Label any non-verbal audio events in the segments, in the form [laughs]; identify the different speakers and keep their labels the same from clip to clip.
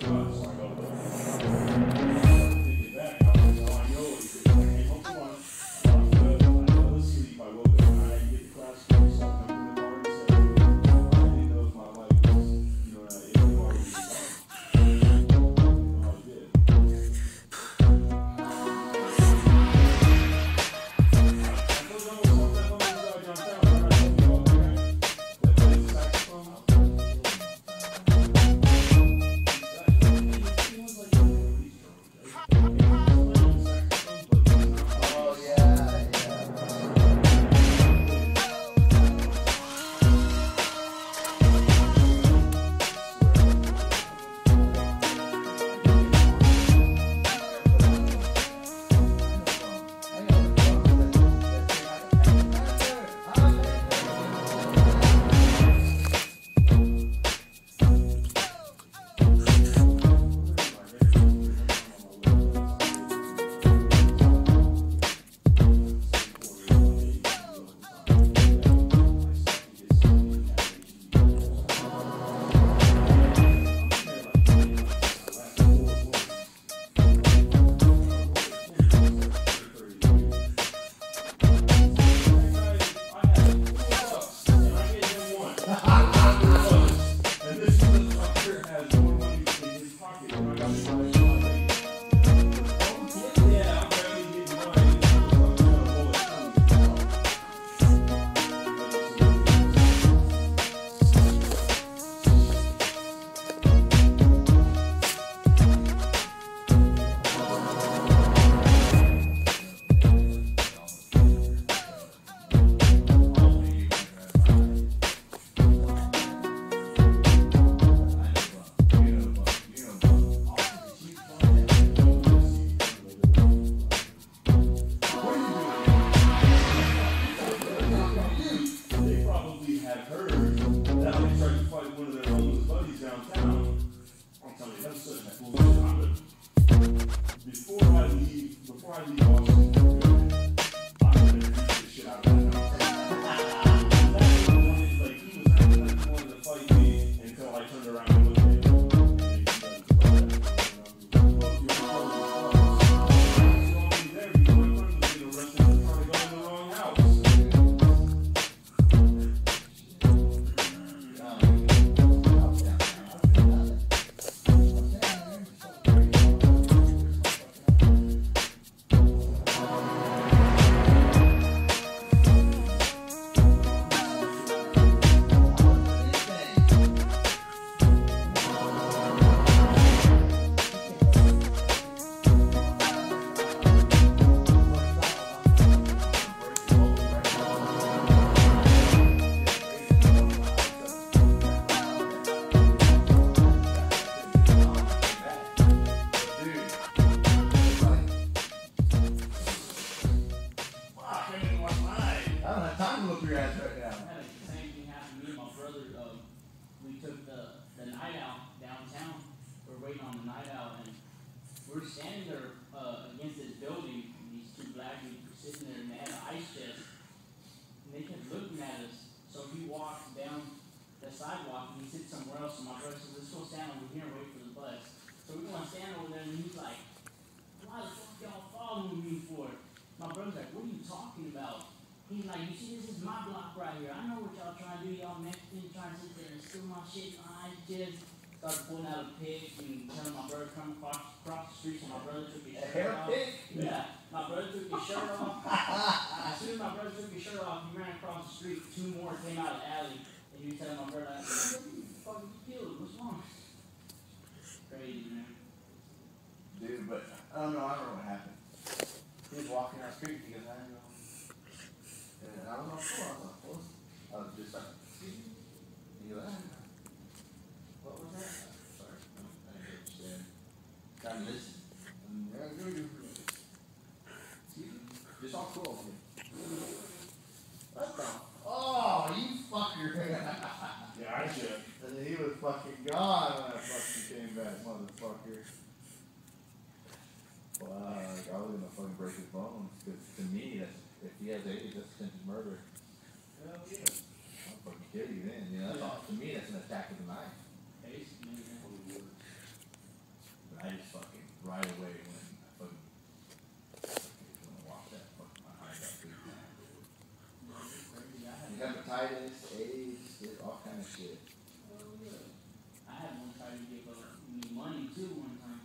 Speaker 1: Oh
Speaker 2: Before I leave, before I leave
Speaker 1: look through your ass right now.
Speaker 3: same thing happen to me and my brother. Um, we took the, night out downtown. We're waiting on the night out, and we're standing there uh, against this building. These two black dudes sitting there, and an ice chest. And they kept looking at us. So he walked down the sidewalk, and he sits somewhere else. And my brother said, "Let's go stand over here and wait for the bus." So we go and stand over there, and he's like, "Why the fuck y'all following me for?" My brother's like, "What are you talking about?" He's like, you see, this is my block right here. I know what y'all trying to do. Y'all Mexicans trying to sit there and steal my shit. I just started pulling out a pick and telling my brother come across, across the street. So my brother took his shirt off. Yeah, my brother took his shirt off. [laughs] as soon as my brother took his shirt off, he ran across the street. Two more came out of the alley, and he was telling my brother, like, "What the fuck you killed? What's wrong?" Crazy man.
Speaker 1: Dude, but I don't know, I don't know what happened. He was walking down the street because I didn't know. And I don't know, I don't know, I was, I was just like, he was, "Ah." what was that? Sorry, I didn't hear what you said. Trying to listen. And, yeah, good, good, good. Excuse me? Just all cool. What the? Oh, you fucker.
Speaker 2: Yeah, I should.
Speaker 1: And he was fucking gone when I fucking came back, motherfucker. Wow, like, I was gonna fucking break his bones. Cause to me, that's, if he has AIDS, that's attempted murder.
Speaker 3: hell yeah.
Speaker 2: I'll fucking kill you then, you know, that's all, to me, that's an attack of
Speaker 3: the yeah.
Speaker 2: But I just fucking, right away when I fucking, when I walked that, fucking,
Speaker 3: crazy. I had,
Speaker 2: Hepatitis, AIDS, all kind of shit.
Speaker 3: I had one try to give uh, me money too one time.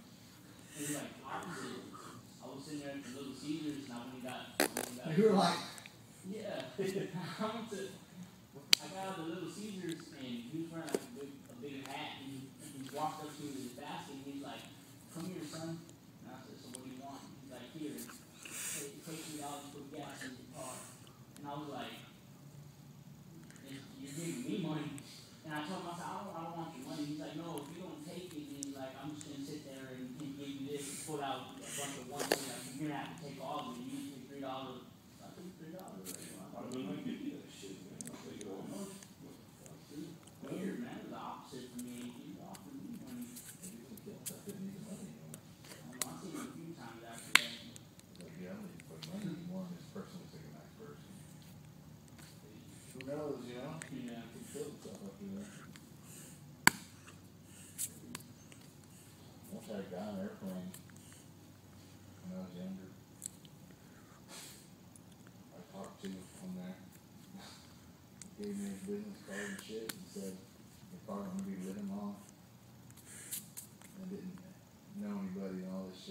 Speaker 3: It was like opposite. I was sitting there at the Little Caesars and I only got, I only got.
Speaker 2: You were like,
Speaker 3: Yeah. I to, I got out of the Little Caesars and he was wearing like a big, a big hat and he, he walked up to me with his basket and he's like, come here, son. And I said, so what do you want? He's like, here, take, take me dollars put gas in your car. And I was like, "You're- giving me money. And I told him, I said, I don't, I don't want your money. He's like, no, if you don't take it, then he's like, I'm just gonna sit there and, and give you this and pull out a bunch of one thing. You're gonna have to take all of it. You need to take three dollars. I took three dollars.
Speaker 1: I've been like, give you that shit, man. I'll take it all.
Speaker 3: Weird, man. It was the opposite for me. He offered me money.
Speaker 2: maybe it was a guilt, I couldn't need the money anymore.
Speaker 3: I don't know, I've seen it a few times after that.
Speaker 2: Like, yeah, I don't need fucking money anymore, and this person looks like a nice person. You know?
Speaker 3: Yeah.
Speaker 2: Could kill himself up there. Once I got an airplane when I was younger. I talked to on there. Gave me his business card and shit and said, your car gonna be him off. And didn't know anybody and all this